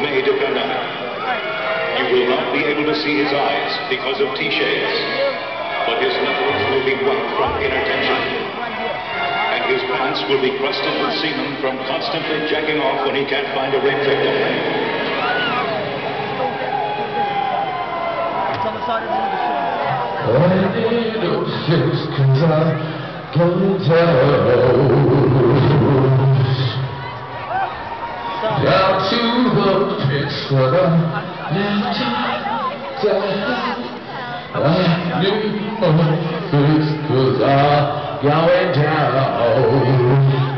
may depend on it. You will not be able to see his eyes because of T-shades, but his knuckles will be white from inner tension, and his pants will be crusted with semen from constantly jacking off when he can't find a rape victim. I need a kiss cause I can tell where I no fix cause I'm going down